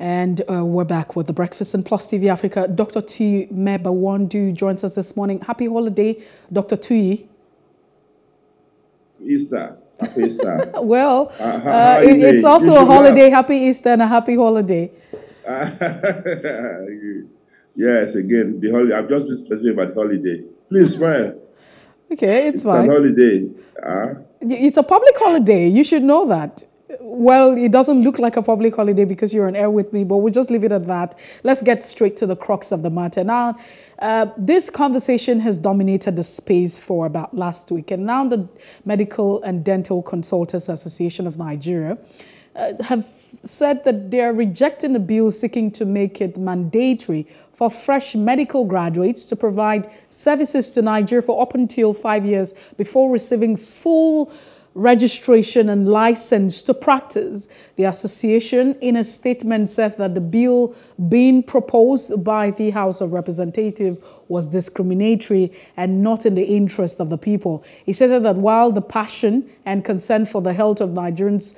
And uh, we're back with the Breakfast and Plus TV Africa. Dr. Tuyi Mebawondu joins us this morning. Happy holiday, Dr. Tuyi. Easter. Happy Easter. well, uh, uh, it, it's also a holiday. Have... Happy Easter and a happy holiday. yes, again, the holiday. I've just been specific about the holiday. Please smile. Okay, it's, it's fine. It's a holiday. Uh, it's a public holiday. You should know that. Well, it doesn't look like a public holiday because you're on air with me, but we'll just leave it at that. Let's get straight to the crux of the matter. Now, uh, this conversation has dominated the space for about last week, and now the Medical and Dental Consultants Association of Nigeria uh, have said that they are rejecting the bill seeking to make it mandatory for fresh medical graduates to provide services to Nigeria for up until five years before receiving full registration and license to practice. The association, in a statement, said that the bill being proposed by the House of Representatives was discriminatory and not in the interest of the people. He said that while the passion and concern for the health of Nigerians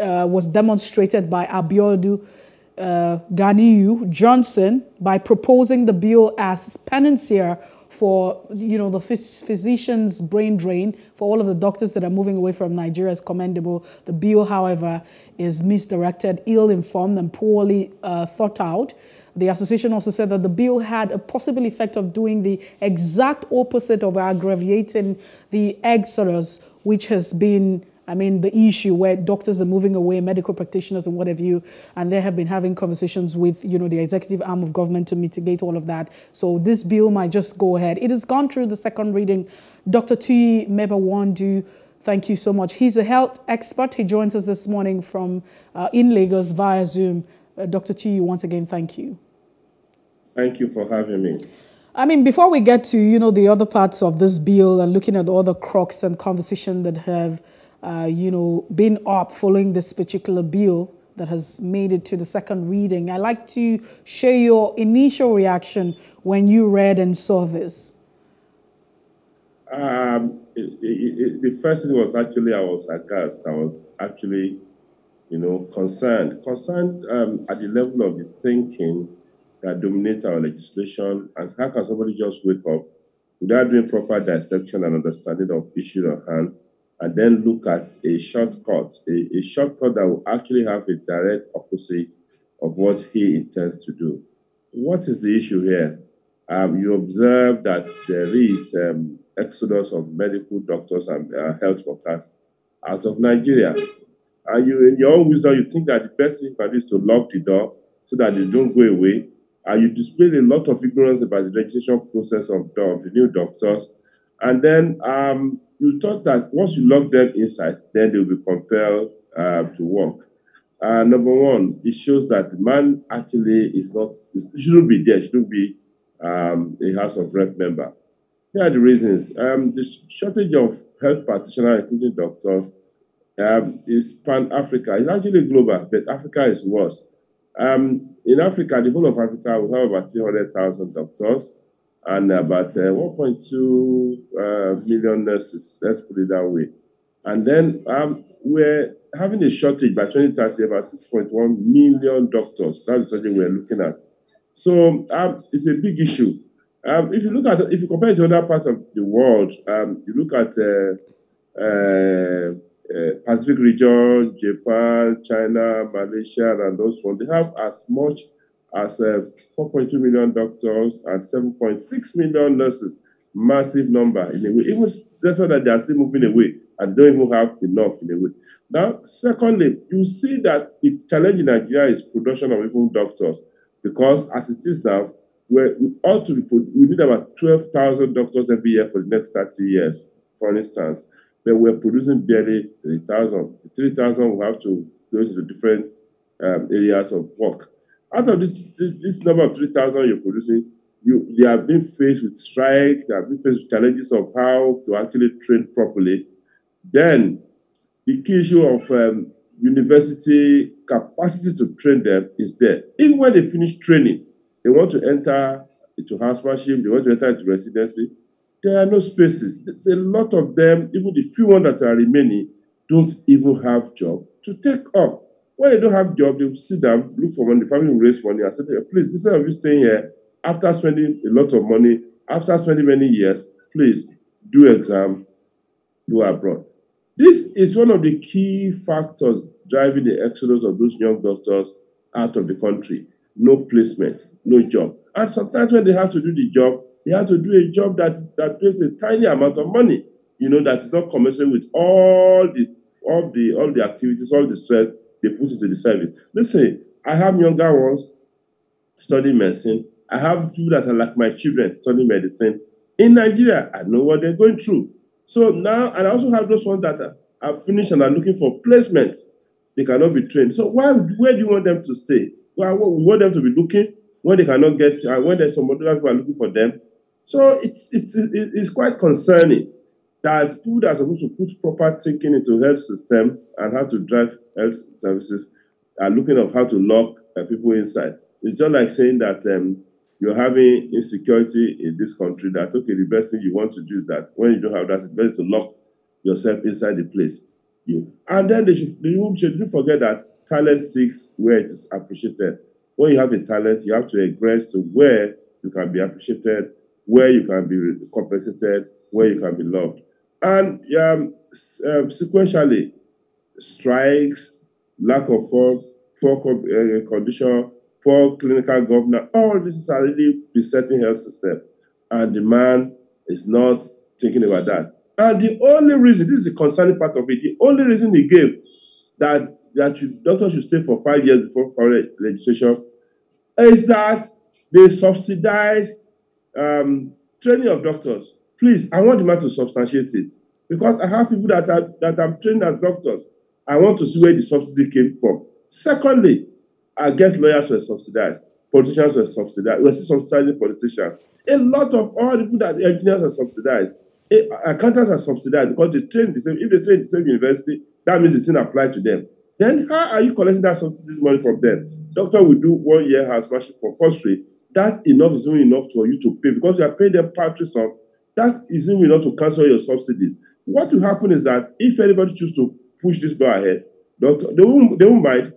uh, was demonstrated by Abiodun uh, Ganiyu Johnson by proposing the bill as panacea for you know the phys physician's brain drain for all of the doctors that are moving away from Nigeria is commendable. The bill, however, is misdirected, ill-informed, and poorly uh, thought out. The association also said that the bill had a possible effect of doing the exact opposite of aggravating the exodus, which has been I mean, the issue where doctors are moving away, medical practitioners and what have you, and they have been having conversations with, you know, the executive arm of government to mitigate all of that. So this bill might just go ahead. It has gone through the second reading. Dr. Tuyi Mebawondu, thank you so much. He's a health expert. He joins us this morning from uh, in Lagos via Zoom. Uh, Dr. Tuyi, once again, thank you. Thank you for having me. I mean, before we get to, you know, the other parts of this bill and looking at all the crux and conversation that have uh, you know, been up following this particular bill that has made it to the second reading. I'd like to share your initial reaction when you read and saw this. Um, it, it, it, the first thing was actually I was aghast. I was actually, you know, concerned. Concerned um, at the level of the thinking that dominates our legislation, and how can somebody just wake up without doing proper dissection and understanding of issue at hand and then look at a shortcut, a, a shortcut that will actually have a direct opposite of what he intends to do. What is the issue here? Um, you observe that there is um, exodus of medical doctors and uh, health workers out of Nigeria. And you, in your own wisdom, you think that the best thing for this is to lock the door so that they don't go away. And you display a lot of ignorance about the registration process of, of the new doctors. And then um, you thought that once you lock them inside, then they will be compelled uh, to work. Uh, number one, it shows that the man actually is not, is, shouldn't be there, shouldn't be um, a House of Rep member. Here are the reasons. Um, the shortage of health practitioners, including doctors, um, is pan Africa. It's actually global, but Africa is worse. Um, in Africa, the whole of Africa, we have about 300,000 doctors and about uh, 1.2 uh, million nurses. Let's put it that way. And then um, we're having a shortage by 2030 about 6.1 million doctors. That's something we're looking at. So um, it's a big issue. Um, if you look at, if you compare it to other parts of the world, um, you look at uh, uh, uh, Pacific region, Japan, China, Malaysia, and those ones, they have as much as uh, 4.2 million doctors and 7.6 million nurses. Massive number in a way. Even despite that they are still moving away and don't even have enough in a way. Now, secondly, you see that the challenge in Nigeria is production of even doctors because as it is now, we ought to be, we need about 12,000 doctors every year for the next 30 years, for instance. But we're producing barely 3,000. The 3,000 will have to go to the different um, areas of work. Out of this, this, this number of 3,000 you're producing, you, they have been faced with strike, they have been faced with challenges of how to actually train properly. Then the key issue of um, university capacity to train them is there. Even when they finish training, they want to enter into housemanship, they want to enter into residency. There are no spaces. There's a lot of them, even the few ones that are remaining, don't even have job to take up. When they don't have job, they sit down, look for money, the family will raise money and say, please, instead of you staying here, after spending a lot of money, after spending many years, please do exam, go abroad. This is one of the key factors driving the exodus of those young doctors out of the country. No placement, no job. And sometimes when they have to do the job, they have to do a job that, that pays a tiny amount of money, you know, that is not commensurate with all the all the all the activities, all the stress they put into the service. Listen, I have younger ones studying medicine. I have people that are like my children studying medicine. In Nigeria, I know what they're going through. So now, and I also have those ones that are, are finished and are looking for placements. They cannot be trained. So why, where do you want them to stay? Well, we want them to be looking when they cannot get, and when there's some other people are looking for them. So it's, it's, it's quite concerning that people that are supposed to put proper thinking into health system and how to drive health services are looking of how to lock uh, people inside. It's just like saying that um, you're having insecurity in this country. That okay, the best thing you want to do is that when you don't have that, it's best to lock yourself inside the place. You and then they should they shouldn't forget that talent seeks where it is appreciated. When you have a talent, you have to regress to where you can be appreciated, where you can be compensated, where you can be loved. And um, um, sequentially, strikes, lack of work, poor uh, condition, poor clinical governance, all this is already besetting health system. And the man is not thinking about that. And the only reason, this is the concerning part of it, the only reason he gave that, that you, doctors should stay for five years before current legislation is that they subsidize um, training of doctors. Please, I want the man to substantiate it. Because I have people that are that I'm trained as doctors. I want to see where the subsidy came from. Secondly, I guess lawyers were subsidized, politicians were subsidized, we're subsidizing politicians. A lot of all the people that engineers are subsidized, eh, accountants are subsidized because they train the same. If they train the same university, that means it's not apply to them. Then how are you collecting that subsidy money from them? Doctor will do one year house for compulsory. That enough is only enough for you to pay because you are paying them paltry sum. That isn't enough to cancel your subsidies. What will happen is that if anybody chooses to push this bill ahead, they won't, they won't mind.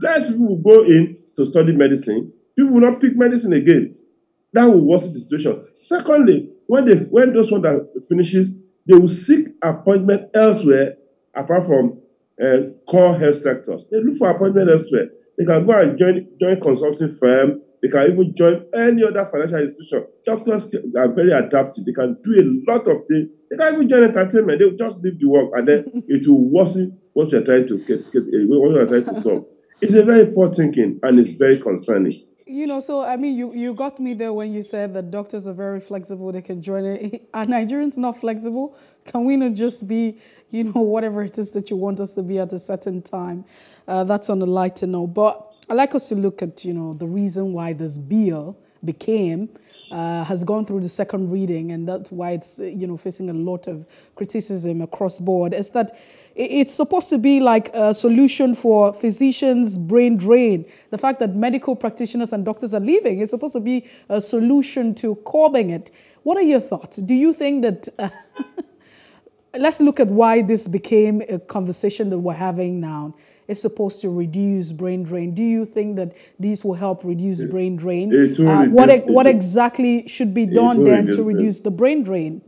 Less people will go in to study medicine. People will not pick medicine again. That will worsen the situation. Secondly, when they when those one that finishes, they will seek appointment elsewhere apart from uh, core health sectors. They look for appointment elsewhere. They can go and join join consulting firm, they can even join any other financial institution. Doctors are very adaptive. They can do a lot of things. They can even join entertainment. They will just leave the work and then it will worsen what you're trying to get, get eh, what you're trying to solve. It's a very poor thinking and it's very concerning. You know, so I mean, you, you got me there when you said that doctors are very flexible. They can join it. Are Nigerians not flexible? Can we not just be, you know, whatever it is that you want us to be at a certain time? Uh, that's on a lighter note. But I like us to look at, you know, the reason why this bill became, uh, has gone through the second reading, and that's why it's, you know, facing a lot of criticism across board, is that it's supposed to be like a solution for physicians' brain drain. The fact that medical practitioners and doctors are leaving is supposed to be a solution to curbing it. What are your thoughts? Do you think that... Uh, let's look at why this became a conversation that we're having now is supposed to reduce brain drain. Do you think that these will help reduce it, brain drain? Uh, what reduce, what exactly should be done then to reduce the brain drain?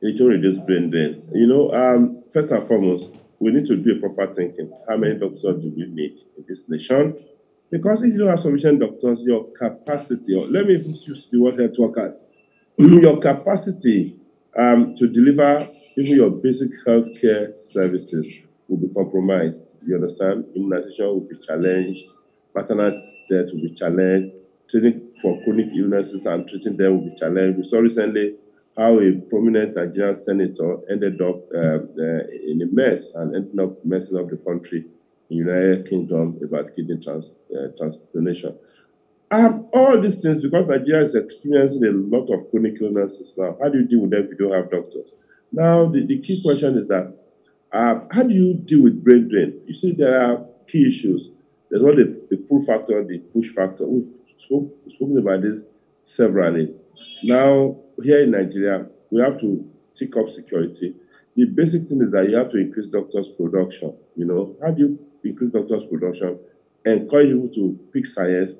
It will reduce brain drain. You know, um, first and foremost, we need to do a proper thinking. How many doctors do we need in this nation? Because if you don't have sufficient doctors, your capacity, or let me use the word health workers, your capacity um, to deliver even your basic healthcare services will be compromised. You understand? Immunization will be challenged, maternal death will be challenged, treating for chronic illnesses and treating them will be challenged. We saw recently how a prominent Nigerian senator ended up uh, uh, in a mess and ended up messing up the country in the United Kingdom about kidney trans, uh, transplantation. Um, all these things because Nigeria is experiencing a lot of chronic illnesses now. How do you deal with them if you don't have doctors? Now, the, the key question is that uh, how do you deal with brain drain? You see, there are key issues. There's what the, the pull factor, the push factor. We've spoke, spoken about this severally. Now, here in Nigeria, we have to take up security. The basic thing is that you have to increase doctors' production. You know, how do you increase doctors' production, encourage people to pick science,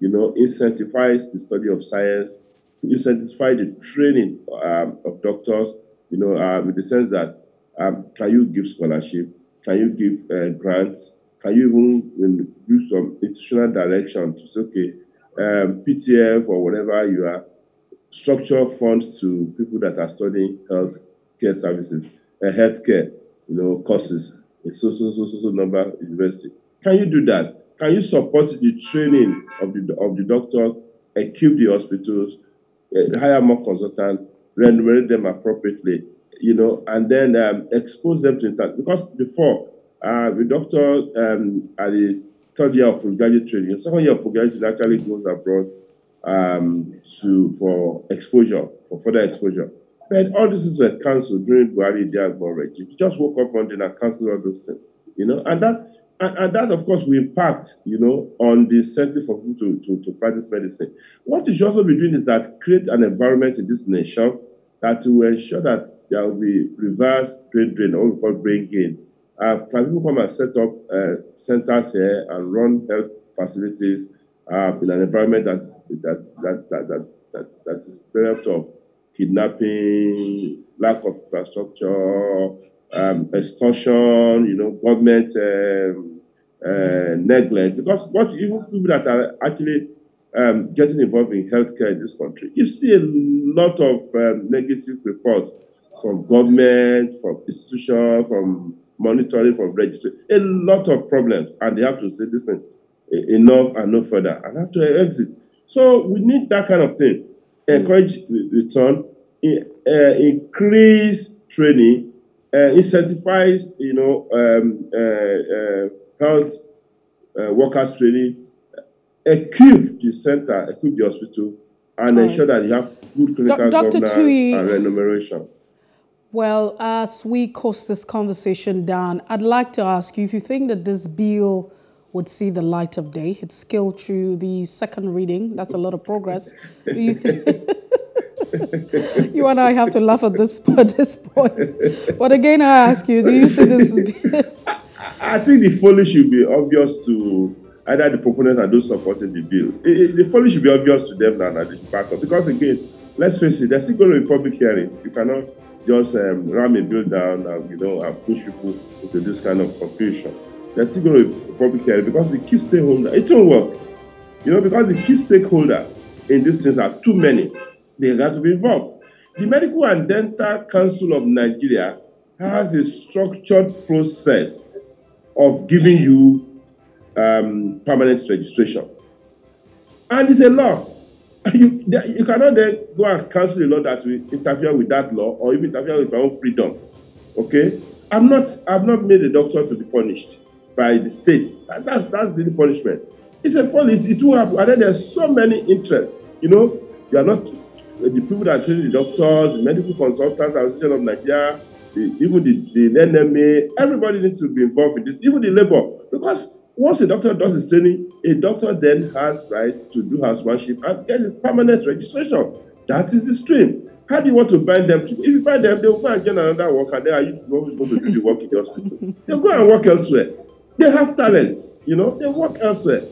you know, incentivize the study of science, incentivize the training um, of doctors, you know, um, in the sense that um, can you give scholarship? Can you give uh, grants? Can you even use some institutional direction to say, okay, um, PTF or whatever you are, structure funds to people that are studying health care services, uh, healthcare, you know, courses in so, so, so, so, so number university. Can you do that? Can you support the training of the, of the doctor, equip the hospitals, uh, hire more consultants, remunerate them appropriately, you know, and then um, expose them to that. Because before, uh, the doctor um, at the third year of postgraduate training, second year of postgraduate actually goes abroad um, to for exposure, for further exposure. But all this is were cancelled during Buhari Idiagbon regime. You just woke up one day and cancelled all those things, you know, and that and, and, that of course will impact, you know, on the incentive for people to, to, to practice medicine. What you should also be doing is that create an environment in this nation that will ensure that there will be reverse brain drain, or we call brain gain. Uh, can people come and set up uh, centers here and run health facilities uh, in an environment that's, that, that, that, that, that, that is bereft of kidnapping, lack of infrastructure, um, extortion, you know, government um, uh, neglect. Because what even people that are actually um, getting involved in healthcare in this country, you see a lot of um, negative reports from government, from institutions, from monitoring, from registry, a lot of problems, and they have to say, listen, enough and no further, and have to exit. So we need that kind of thing. Encourage return, uh, increase training, uh, incentivize, you know, um, uh, health workers training, equip the center, equip the hospital, and right. ensure that you have good clinical Do- governance Tui, and remuneration. Well, as we coast this conversation down, I'd like to ask you if you think that this bill would see the light of day. It's still through the second reading. That's a lot of progress. Do you think? you and I have to laugh at this at this point. But again, I ask you: Do you see this? I, I think the folly should be obvious to either the proponents and those supporting the bill. It, it, the folly should be obvious to them than at the backup. Because again, let's face it, there's still going to be public hearing. You cannot just um, ram a bill down and you know and push people into this kind of confusion. They're still going to be public hearing because the key stakeholder it won't work. You know, because the key stakeholder in these things are too many. They got to be involved. The Medical and Dental Council of Nigeria has a structured process of giving you um, permanent registration. And it's a law. You, you cannot then go and cancel a law that will interfere with that law or even interfere with your own freedom. Okay? I'm not I've not made a doctor to be punished by the state. That's that's the punishment. It's a fall, it, it will happen. And then there's so many interests. You know, you are not the people that training the doctors, the medical consultants, Association of Nigeria, the, even the, the NMA, everybody needs to be involved in this, even the labor. Because once a doctor does his training, a doctor then has right to do housemanship and get a permanent registration. That is the stream. How do you want to bind them? If you bind them, they will go and get another worker. Then are always going to do the work in the hospital? They'll go and work elsewhere. They have talents, you know, they work elsewhere.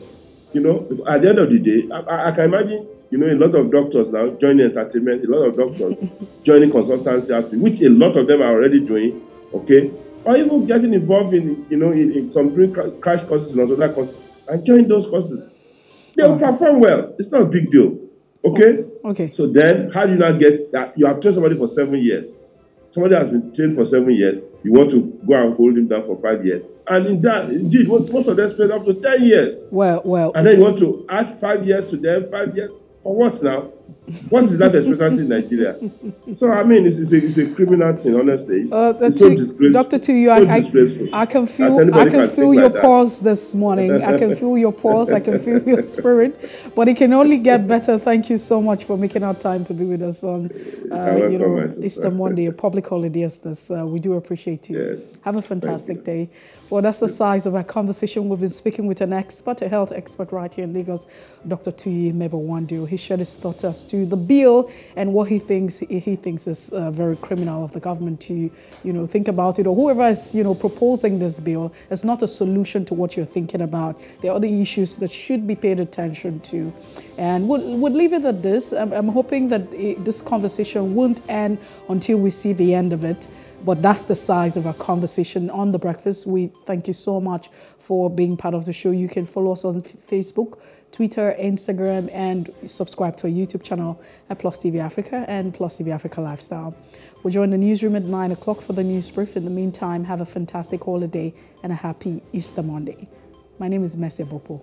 You know, at the end of the day, I, I can imagine, you know, a lot of doctors now joining entertainment, a lot of doctors joining consultancy, which a lot of them are already doing, okay? Or even getting involved in, you know, in, in some doing crash courses and other courses and join those courses. They will ah. perform well. It's not a big deal. Okay? Okay. So then, how do you not get that? You have trained somebody for seven years. Somebody has been trained for seven years. You want to go and hold him down for five years. And in that, indeed, most of them spend up to 10 years. Well, well. And then you want to add five years to them, five years. For what now? What is that expectancy in Nigeria? So I mean, it's, it's, a, it's a criminal thing, honestly. It's, uh, it's so disgraceful. Dr. Tuyi, I, I, I, can feel, I can feel your like pulse this morning. I can feel your pulse. I can feel your spirit. But it can only get better. Thank you so much for making our time to be with us on, uh, you know, Easter Monday, a public holiday as this. Uh, we do appreciate you. Yes. Have a fantastic day. Well, that's the size of our conversation. We've been speaking with an expert, a health expert right here in Lagos, Dr. Tuyi Mebawondu. He shared his thoughts as to the bill and what he thinks he thinks is uh, very criminal of the government to, you know, think about it, or whoever is, you know, proposing this bill is not a solution to what you're thinking about. There are other issues that should be paid attention to, and we'll, we'll leave it at this. I'm, I'm hoping that it, this conversation won't end until we see the end of it. But that's the size of our conversation on the breakfast. We thank you so much for being part of the show. You can follow us on Facebook, Twitter, Instagram, and subscribe to our YouTube channel at Plus TV Africa and Plus TV Africa Lifestyle. We'll join the newsroom at 9 o'clock for the news brief. In the meantime, have a fantastic holiday and a happy Easter Monday. My name is Messi Bopo.